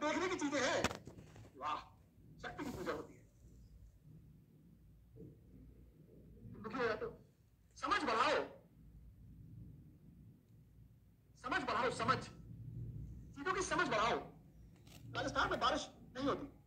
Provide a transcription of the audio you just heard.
देखने की चीज़ें हैं। वाह, शक्ति की पूजा होती है। दुखी हो जाते हो समझ बढ़ाओ। समझ बढ़ाओ, समझ। चीज़ों की समझ बढ़ाओ। राजस्थान में बारिश नहीं होती।